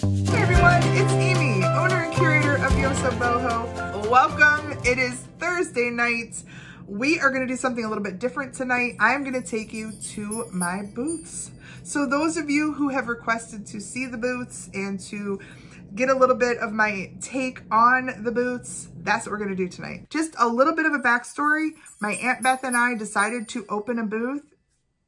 Hey everyone, it's Amy, owner and curator of Yoso Boho. Welcome. It is Thursday night. We are going to do something a little bit different tonight. I'm going to take you to my booths. So those of you who have requested to see the booths and to get a little bit of my take on the boots. that's what we're going to do tonight. Just a little bit of a backstory. My Aunt Beth and I decided to open a booth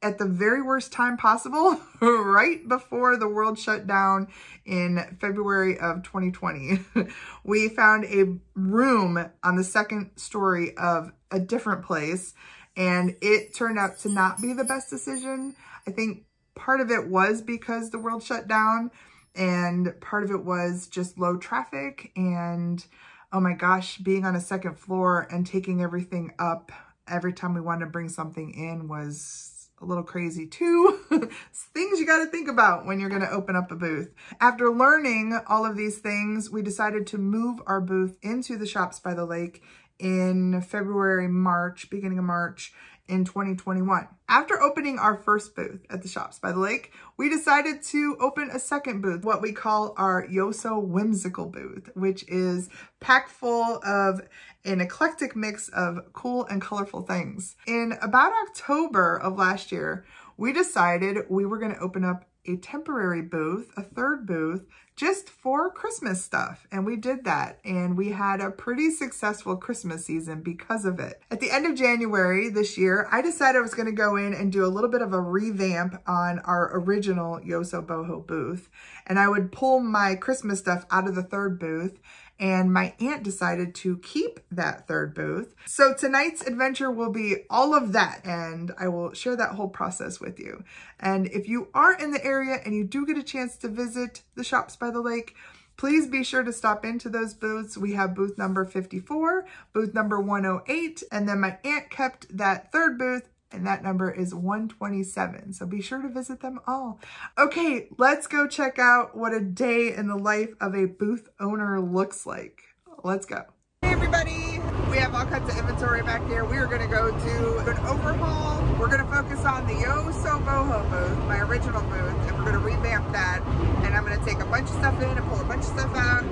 at the very worst time possible, right before the world shut down in February of 2020. we found a room on the second story of a different place, and it turned out to not be the best decision. I think part of it was because the world shut down, and part of it was just low traffic, and oh my gosh, being on a second floor and taking everything up every time we wanted to bring something in was a little crazy too. things you got to think about when you're going to open up a booth. After learning all of these things, we decided to move our booth into the Shops by the Lake in February, March, beginning of March in 2021. After opening our first booth at the Shops by the Lake, we decided to open a second booth, what we call our Yoso Whimsical booth, which is packed full of an eclectic mix of cool and colorful things. In about October of last year, we decided we were going to open up a temporary booth, a third booth, just for Christmas stuff. And we did that. And we had a pretty successful Christmas season because of it. At the end of January this year, I decided I was going to go in and do a little bit of a revamp on our original Yoso Boho booth. And I would pull my Christmas stuff out of the third booth and my aunt decided to keep that third booth. So tonight's adventure will be all of that and I will share that whole process with you. And if you are in the area and you do get a chance to visit the shops by the lake, Please be sure to stop into those booths. We have booth number 54, booth number 108, and then my aunt kept that third booth and that number is 127. So be sure to visit them all. Okay, let's go check out what a day in the life of a booth owner looks like. Let's go. Hey everybody, we have all kinds of inventory back here. We are gonna go do an overhaul. We're gonna focus on the Yo So Boho booth, my original booth, and we're gonna revamp that. And I'm gonna take a bunch of stuff in and pull a bunch of stuff out.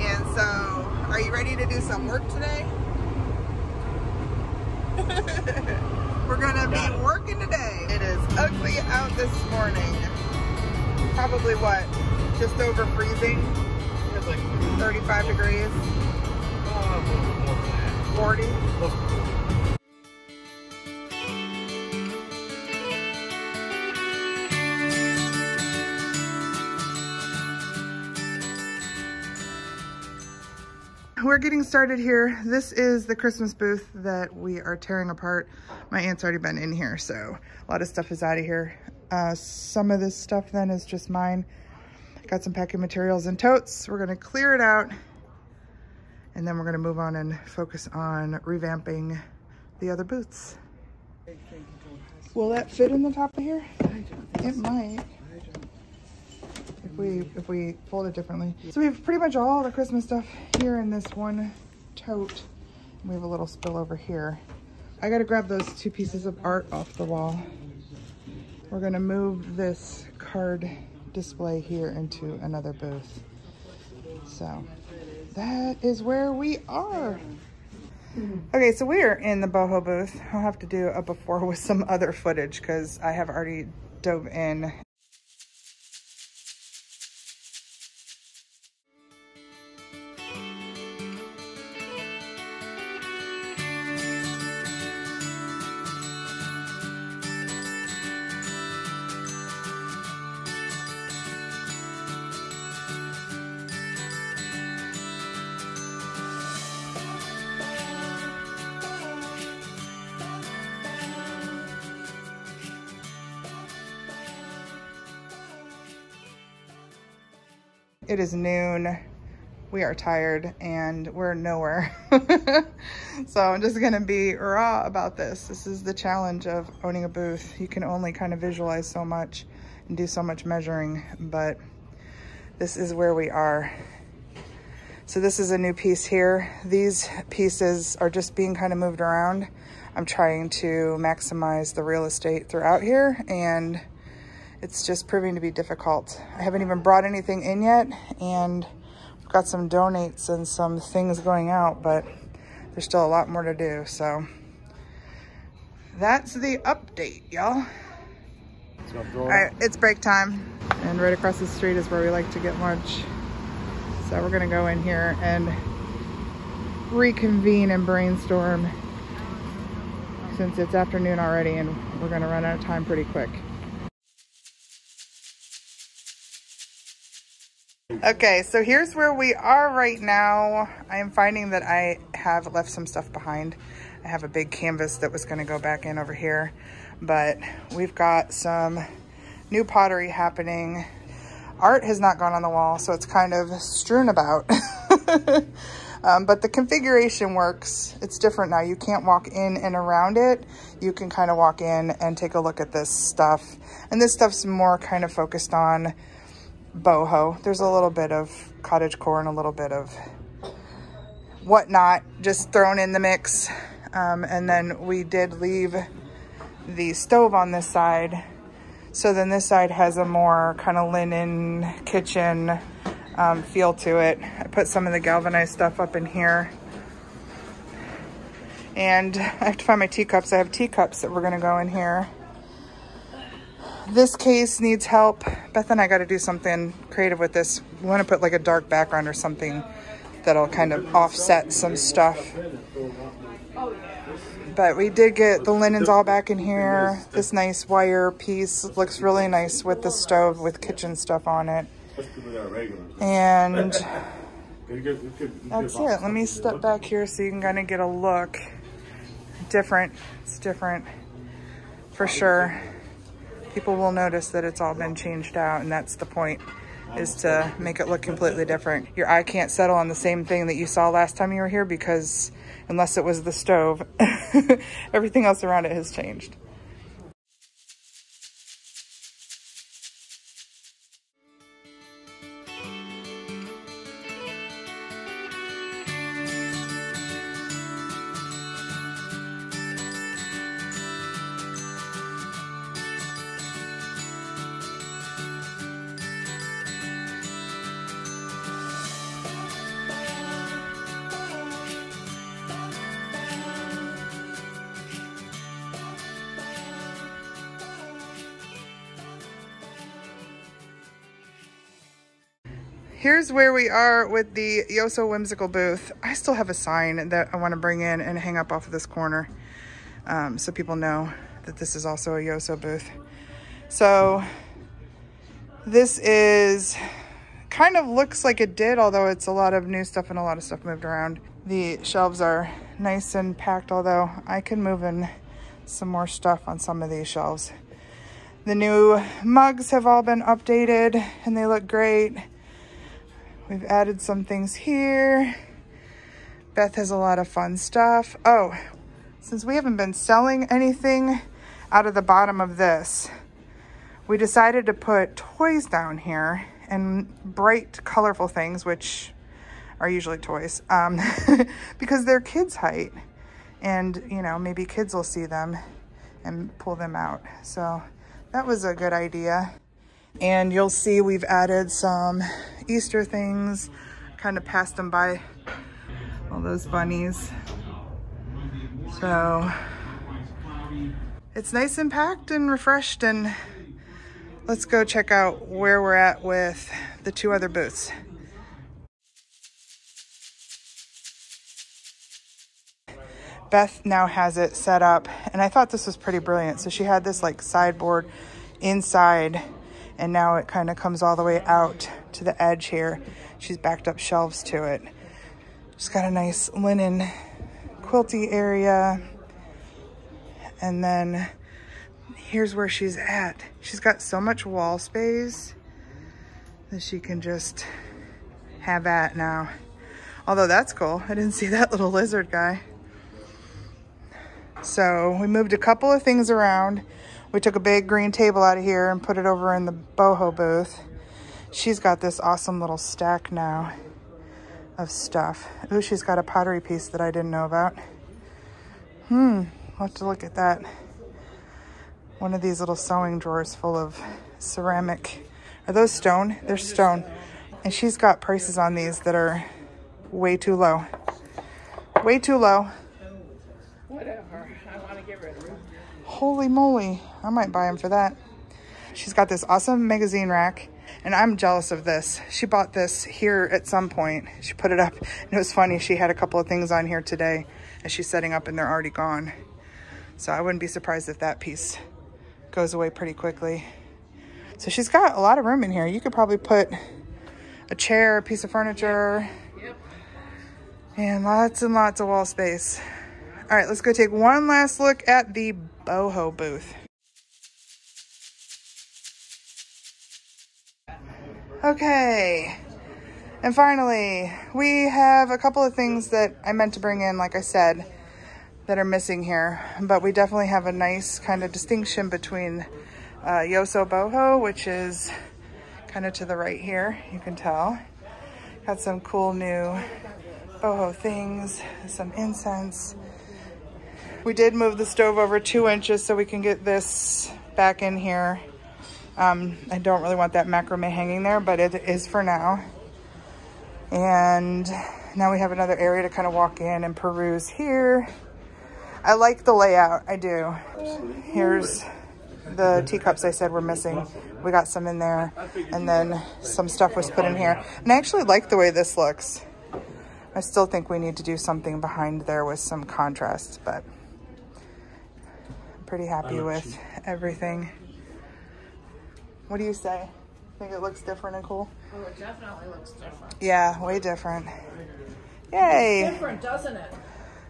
And so, are you ready to do some work today? We're gonna be working today. It is ugly out this morning. Probably what? Just over freezing? It's like 35 degrees. 40. We're getting started here. This is the Christmas booth that we are tearing apart. My aunt's already been in here, so a lot of stuff is out of here. Uh, some of this stuff then is just mine. Got some packing materials and totes. We're gonna clear it out and then we're gonna move on and focus on revamping the other booths. Will that fit in the top of here? It might we if we fold it differently. So we have pretty much all the Christmas stuff here in this one tote. We have a little spill over here. I gotta grab those two pieces of art off the wall. We're gonna move this card display here into another booth. So that is where we are. Okay, so we are in the boho booth. I'll have to do a before with some other footage because I have already dove in It is noon. We are tired and we're nowhere. so I'm just gonna be raw about this. This is the challenge of owning a booth. You can only kind of visualize so much and do so much measuring, but this is where we are. So this is a new piece here. These pieces are just being kind of moved around. I'm trying to maximize the real estate throughout here and it's just proving to be difficult. I haven't even brought anything in yet and I've got some donates and some things going out, but there's still a lot more to do. So that's the update, y'all. All right, it's break time. And right across the street is where we like to get lunch. So we're gonna go in here and reconvene and brainstorm since it's afternoon already and we're gonna run out of time pretty quick. Okay, so here's where we are right now. I am finding that I have left some stuff behind. I have a big canvas that was gonna go back in over here, but we've got some new pottery happening. Art has not gone on the wall, so it's kind of strewn about. um, but the configuration works. It's different now. You can't walk in and around it. You can kind of walk in and take a look at this stuff. And this stuff's more kind of focused on boho. There's a little bit of cottage core and a little bit of whatnot just thrown in the mix. Um, and then we did leave the stove on this side. So then this side has a more kind of linen kitchen um, feel to it. I put some of the galvanized stuff up in here. And I have to find my teacups. I have teacups that we're gonna go in here. This case needs help. Beth and I gotta do something creative with this. We wanna put like a dark background or something that'll kind of offset some stuff. But we did get the linens all back in here. This nice wire piece looks really nice with the stove with kitchen stuff on it. And that's it. Let me step back here so you can kind of get a look. Different. It's different for sure. People will notice that it's all been changed out and that's the point is to make it look completely different. Your eye can't settle on the same thing that you saw last time you were here because unless it was the stove, everything else around it has changed. We are with the Yoso Whimsical booth. I still have a sign that I want to bring in and hang up off of this corner um, so people know that this is also a Yoso booth. So this is kind of looks like it did, although it's a lot of new stuff and a lot of stuff moved around. The shelves are nice and packed, although I can move in some more stuff on some of these shelves. The new mugs have all been updated and they look great. We've added some things here. Beth has a lot of fun stuff. Oh, since we haven't been selling anything out of the bottom of this, we decided to put toys down here and bright, colorful things, which are usually toys, um, because they're kids' height. And, you know, maybe kids will see them and pull them out. So that was a good idea. And you'll see we've added some Easter things, kind of passed them by all those bunnies. So it's nice and packed and refreshed and let's go check out where we're at with the two other booths. Beth now has it set up and I thought this was pretty brilliant. So she had this like sideboard inside and now it kind of comes all the way out to the edge here. She's backed up shelves to it. She's got a nice linen quilty area. And then here's where she's at. She's got so much wall space that she can just have at now. Although that's cool. I didn't see that little lizard guy. So we moved a couple of things around. We took a big green table out of here and put it over in the boho booth. She's got this awesome little stack now of stuff. Ooh, she's got a pottery piece that I didn't know about. Hmm, I'll have to look at that. one of these little sewing drawers full of ceramic. Are those stone? They're stone. And she's got prices on these that are way too low. Way too low. Whatever. I want to get rid of them. Holy moly. I might buy them for that. She's got this awesome magazine rack. And I'm jealous of this. She bought this here at some point. She put it up. And it was funny. She had a couple of things on here today as she's setting up and they're already gone. So I wouldn't be surprised if that piece goes away pretty quickly. So she's got a lot of room in here. You could probably put a chair, a piece of furniture, Yep. and lots and lots of wall space. All right, let's go take one last look at the boho booth. Okay, and finally, we have a couple of things that I meant to bring in, like I said, that are missing here. But we definitely have a nice kind of distinction between uh, Yoso Boho, which is kind of to the right here, you can tell. Got some cool new boho things, some incense. We did move the stove over two inches so we can get this back in here. Um, I don't really want that macrame hanging there, but it is for now. And now we have another area to kind of walk in and peruse here. I like the layout, I do. Here's the teacups I said were missing. We got some in there and then some stuff was put in here. And I actually like the way this looks. I still think we need to do something behind there with some contrast, but pretty happy with everything. What do you say? Think it looks different and cool? Oh, it definitely looks different. Yeah, way different. Yay. Different, doesn't it?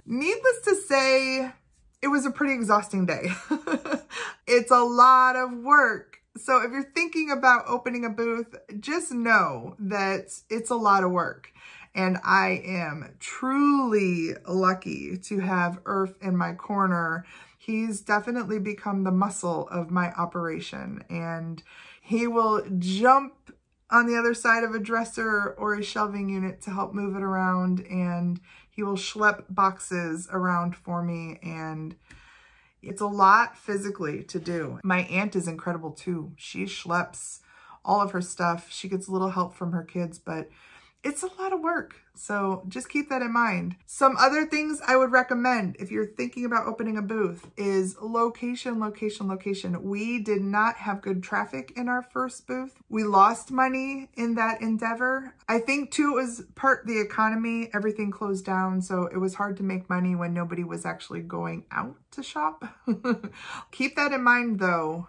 Needless to say, it was a pretty exhausting day. it's a lot of work. So if you're thinking about opening a booth, just know that it's a lot of work. And I am truly lucky to have Earth in my corner. He's definitely become the muscle of my operation and he will jump on the other side of a dresser or a shelving unit to help move it around and he will schlep boxes around for me and it's a lot physically to do. My aunt is incredible too. She schleps all of her stuff. She gets a little help from her kids, but it's a lot of work. So just keep that in mind. Some other things I would recommend if you're thinking about opening a booth is location, location, location. We did not have good traffic in our first booth. We lost money in that endeavor. I think too, it was part the economy, everything closed down. So it was hard to make money when nobody was actually going out to shop. keep that in mind though.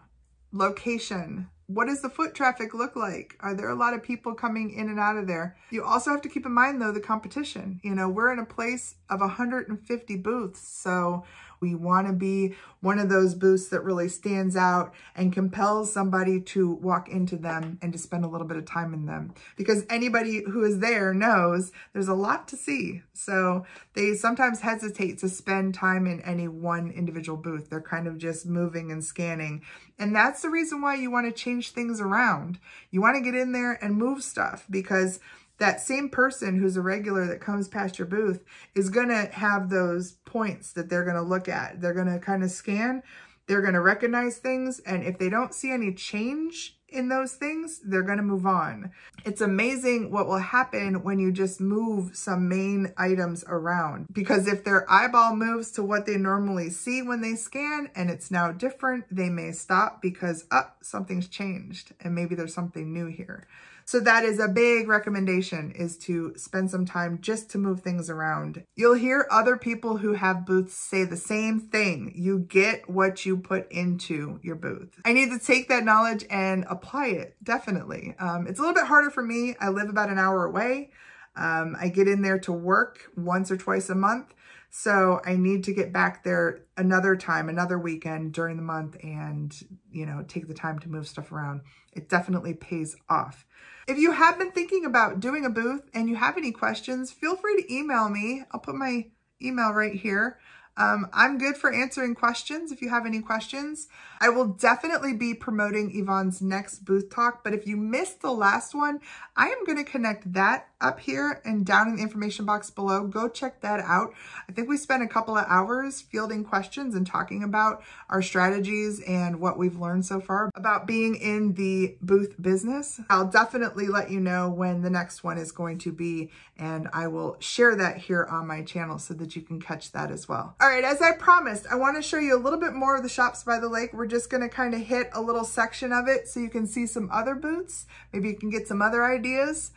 Location, what does the foot traffic look like? Are there a lot of people coming in and out of there? You also have to keep in mind though, the competition. You know, we're in a place of 150 booths. So we want to be one of those booths that really stands out and compels somebody to walk into them and to spend a little bit of time in them. Because anybody who is there knows there's a lot to see. So they sometimes hesitate to spend time in any one individual booth. They're kind of just moving and scanning. And that's the reason why you want to change things around. You want to get in there and move stuff because that same person who's a regular that comes past your booth is going to have those points that they're going to look at. They're going to kind of scan. They're going to recognize things. And if they don't see any change in those things, they're going to move on. It's amazing what will happen when you just move some main items around. Because if their eyeball moves to what they normally see when they scan and it's now different, they may stop because, up, oh, something's changed and maybe there's something new here. So that is a big recommendation is to spend some time just to move things around. You'll hear other people who have booths say the same thing. You get what you put into your booth. I need to take that knowledge and apply it, definitely. Um, it's a little bit harder for me. I live about an hour away. Um, I get in there to work once or twice a month. So I need to get back there another time, another weekend during the month and, you know, take the time to move stuff around. It definitely pays off. If you have been thinking about doing a booth and you have any questions, feel free to email me. I'll put my email right here. Um, I'm good for answering questions if you have any questions. I will definitely be promoting Yvonne's next booth talk, but if you missed the last one, I am going to connect that up here and down in the information box below. Go check that out. I think we spent a couple of hours fielding questions and talking about our strategies and what we've learned so far about being in the booth business. I'll definitely let you know when the next one is going to be, and I will share that here on my channel so that you can catch that as well. All right, as I promised, I want to show you a little bit more of the Shops by the Lake. We're just going to kind of hit a little section of it so you can see some other booths. Maybe you can get some other ideas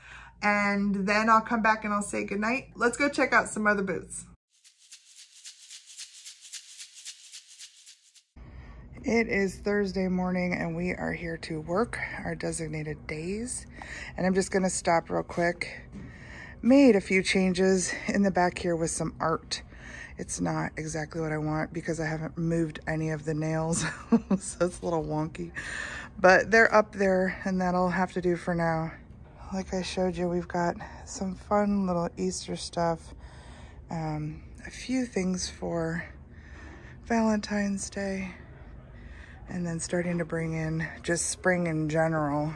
and then I'll come back and I'll say goodnight. Let's go check out some other booths. It is Thursday morning and we are here to work our designated days. And I'm just gonna stop real quick. Made a few changes in the back here with some art. It's not exactly what I want because I haven't moved any of the nails, so it's a little wonky. But they're up there and that'll have to do for now like I showed you, we've got some fun little Easter stuff. Um, a few things for Valentine's Day. And then starting to bring in just spring in general.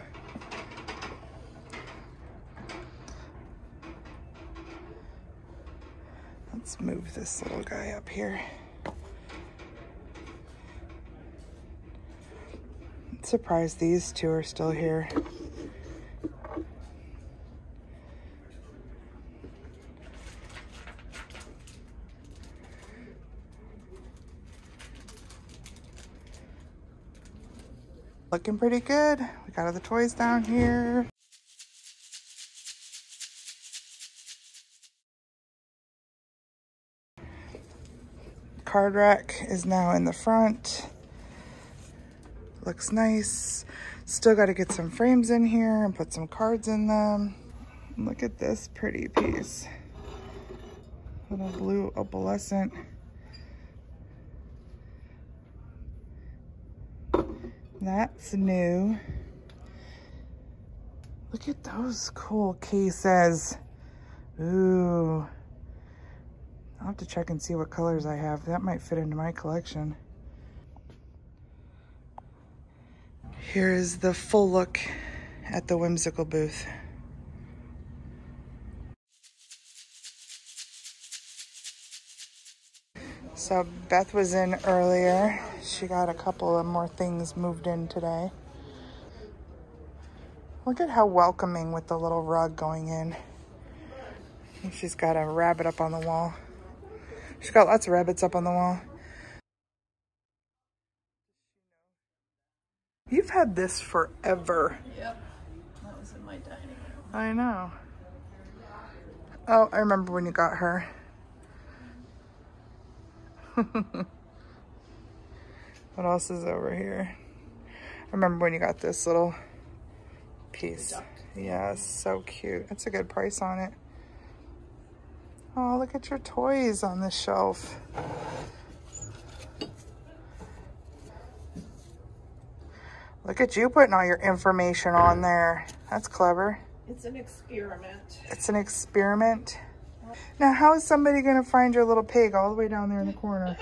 Let's move this little guy up here. Surprised these two are still here. Looking pretty good. We got all the toys down here. Card rack is now in the front. Looks nice. Still got to get some frames in here and put some cards in them. Look at this pretty piece. Little blue opalescent. That's new. Look at those cool cases. Ooh. I'll have to check and see what colors I have. That might fit into my collection. Here is the full look at the Whimsical booth. So Beth was in earlier. She got a couple of more things moved in today. Look at how welcoming with the little rug going in. she's got a rabbit up on the wall. She's got lots of rabbits up on the wall. You've had this forever. Yep. That was in my dining room. I know. Oh, I remember when you got her. what else is over here? I remember when you got this little piece. Yeah, so cute. That's a good price on it. Oh, look at your toys on the shelf. Look at you putting all your information on there. That's clever. It's an experiment. It's an experiment. Now, how is somebody going to find your little pig all the way down there in the corner?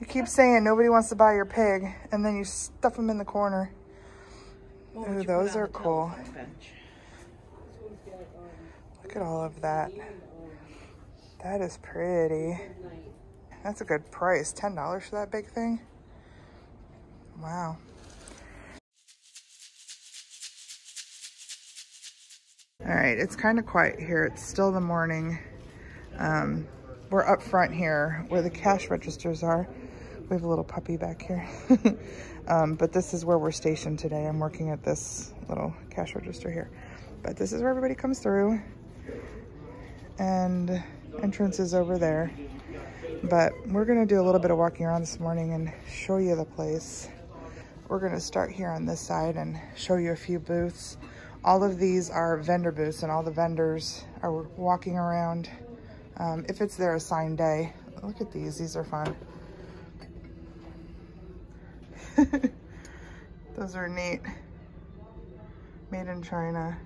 You keep saying nobody wants to buy your pig, and then you stuff them in the corner. Ooh, those are cool. Look at all of that. That is pretty. That's a good price. $10 for that big thing? Wow. All right, it's kind of quiet here. It's still the morning. Um, we're up front here where the cash registers are. We have a little puppy back here. um, but this is where we're stationed today. I'm working at this little cash register here. But this is where everybody comes through. And entrance is over there. But we're gonna do a little bit of walking around this morning and show you the place. We're gonna start here on this side and show you a few booths. All of these are vendor booths and all the vendors are walking around um, if it's their assigned day. Look at these, these are fun. Those are neat. Made in China.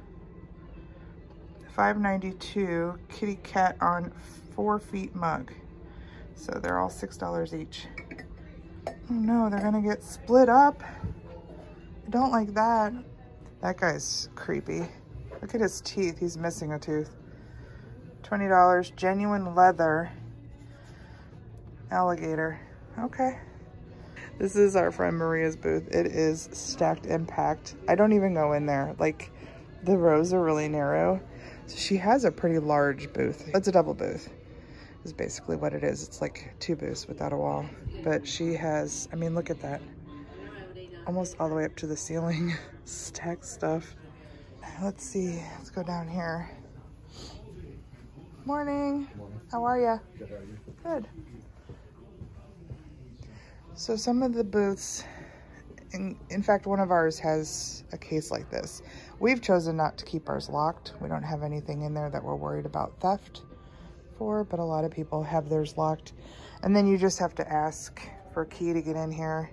592 kitty cat on four feet mug. So they're all $6 each. Oh no, they're gonna get split up. I don't like that. That guy's creepy. Look at his teeth. He's missing a tooth. $20, genuine leather. Alligator. Okay. This is our friend Maria's booth. It is stacked and packed. I don't even go in there. Like, the rows are really narrow. So she has a pretty large booth. It's a double booth is basically what it is. It's like two booths without a wall. But she has, I mean, look at that. Almost all the way up to the ceiling. Stacked stuff. Let's see. Let's go down here. Morning. Morning. How are you? Good. How are you? Good. So some of the booths, in, in fact, one of ours has a case like this. We've chosen not to keep ours locked. We don't have anything in there that we're worried about theft for, but a lot of people have theirs locked. And then you just have to ask for a key to get in here.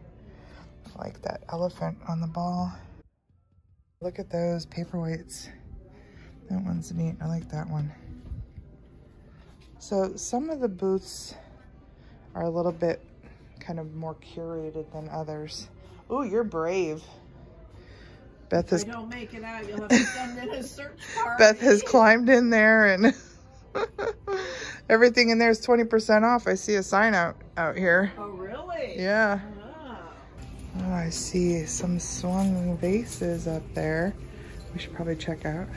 Like that elephant on the ball. Look at those paperweights. That one's neat. I like that one. So some of the booths are a little bit kind of more curated than others. Oh, you're brave. Beth has. don't make it out, you'll have to send in a search party. Beth has climbed in there and everything in there is 20% off. I see a sign out out here. Oh, really? Yeah. Oh, I see some swung vases up there. We should probably check out.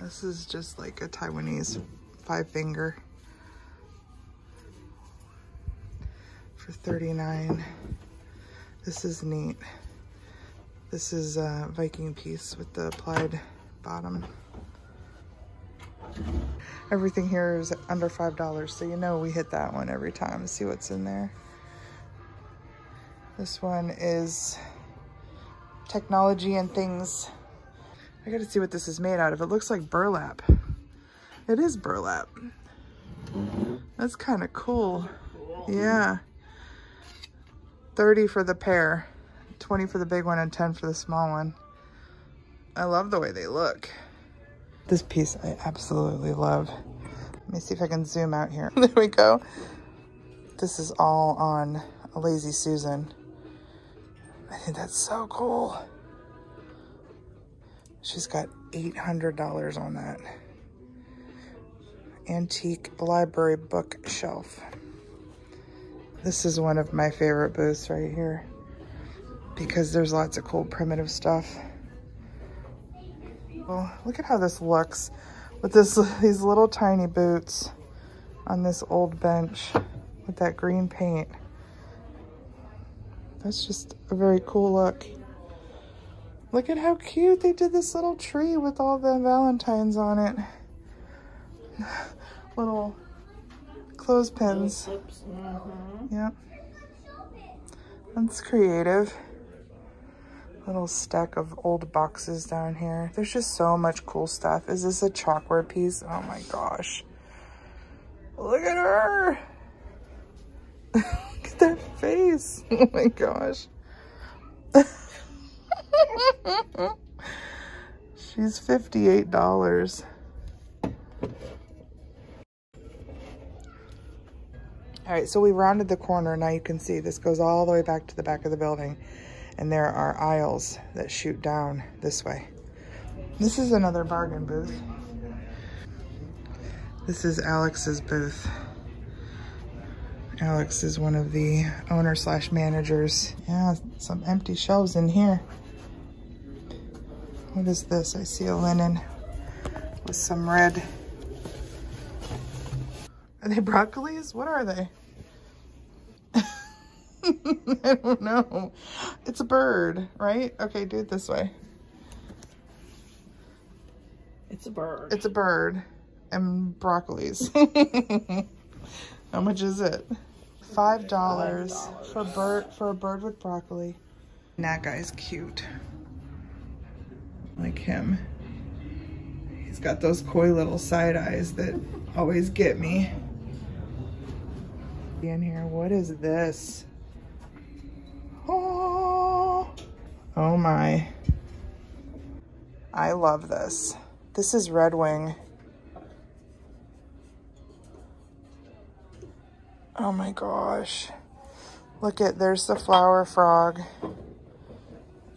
This is just like a Taiwanese five finger. for 39 This is neat. This is a Viking piece with the applied bottom. Everything here is under $5, so you know we hit that one every time. To see what's in there. This one is technology and things. I gotta see what this is made out of. It looks like burlap. It is burlap. That's kind of cool. Yeah. 30 for the pair, 20 for the big one, and 10 for the small one. I love the way they look. This piece I absolutely love. Let me see if I can zoom out here. there we go. This is all on a Lazy Susan. I think that's so cool. She's got $800 on that. Antique library bookshelf. This is one of my favorite booths right here because there's lots of cool primitive stuff. Well, look at how this looks with this these little tiny boots on this old bench with that green paint. That's just a very cool look. Look at how cute they did this little tree with all the valentines on it. little clothespins. Mm -hmm. Yep. That's creative. Little stack of old boxes down here. There's just so much cool stuff. Is this a chalkware piece? Oh my gosh. Look at her. Look at that face. Oh my gosh. She's $58. All right, so we rounded the corner. Now you can see this goes all the way back to the back of the building. And there are aisles that shoot down this way. This is another bargain booth. This is Alex's booth. Alex is one of the owner slash managers. Yeah, some empty shelves in here. What is this? I see a linen with some red are they broccolis? What are they? I don't know. It's a bird, right? Okay, do it this way. It's a bird. It's a bird. And broccolis. How much is it? Five dollars for a bird for a bird with broccoli. And that guy's cute. Like him. He's got those coy little side eyes that always get me in here. What is this? Oh, oh my. I love this. This is Red Wing. Oh my gosh. Look at, there's the flower frog.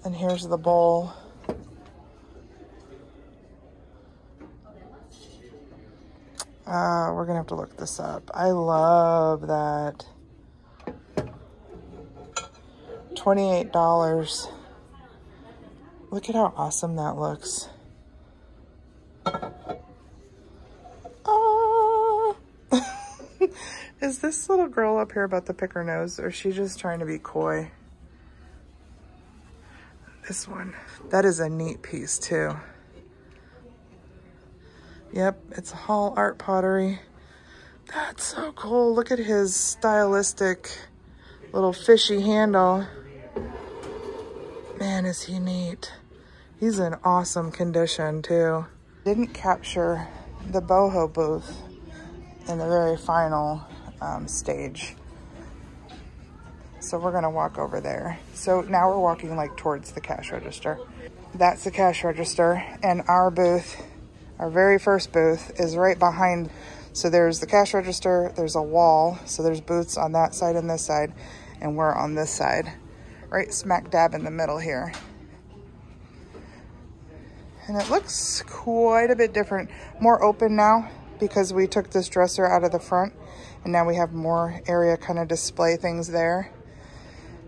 And here's the bowl. Uh, we're gonna have to look this up. I love that. $28. Look at how awesome that looks. Ah. Is this little girl up here about to pick her nose or is she just trying to be coy? This one. That is a neat piece too. Yep, it's Hall Art Pottery. That's so cool. Look at his stylistic little fishy handle. Man, is he neat. He's in awesome condition too. Didn't capture the boho booth in the very final um, stage. So we're gonna walk over there. So now we're walking like towards the cash register. That's the cash register and our booth, our very first booth is right behind. So there's the cash register, there's a wall. So there's booths on that side and this side and we're on this side, right smack dab in the middle here. And it looks quite a bit different, more open now because we took this dresser out of the front and now we have more area kind of display things there.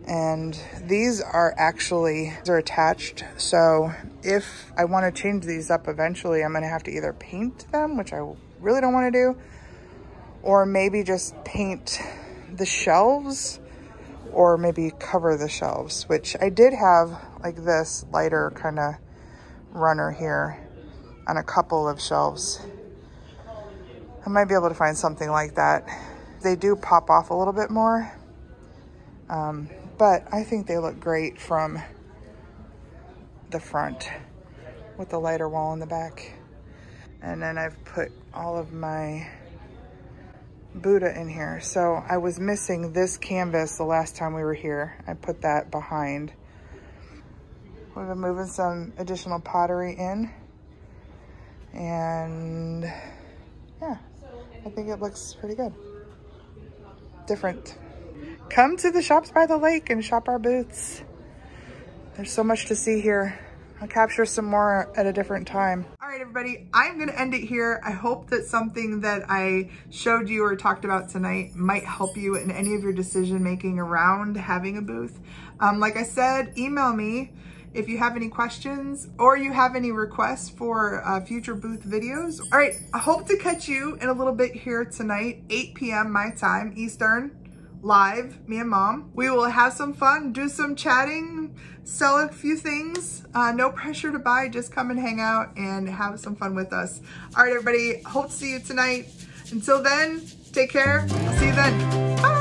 And these are actually, they're attached. So if I want to change these up eventually, I'm going to have to either paint them, which I really don't want to do, or maybe just paint the shelves or maybe cover the shelves, which I did have like this lighter kind of runner here on a couple of shelves. I might be able to find something like that. They do pop off a little bit more, um, but I think they look great from the front with the lighter wall in the back. And then I've put all of my Buddha in here. So I was missing this canvas the last time we were here. I put that behind. We've been moving some additional pottery in. And yeah, I think it looks pretty good. Different. Come to the shops by the lake and shop our booths. There's so much to see here. I'll capture some more at a different time. Right, everybody, I'm gonna end it here. I hope that something that I showed you or talked about tonight might help you in any of your decision making around having a booth. Um, like I said, email me if you have any questions or you have any requests for uh, future booth videos. All right, I hope to catch you in a little bit here tonight, 8 p.m. my time, Eastern live, me and mom. We will have some fun, do some chatting, sell a few things. Uh, no pressure to buy, just come and hang out and have some fun with us. All right, everybody, hope to see you tonight. Until then, take care. I'll see you then. Bye.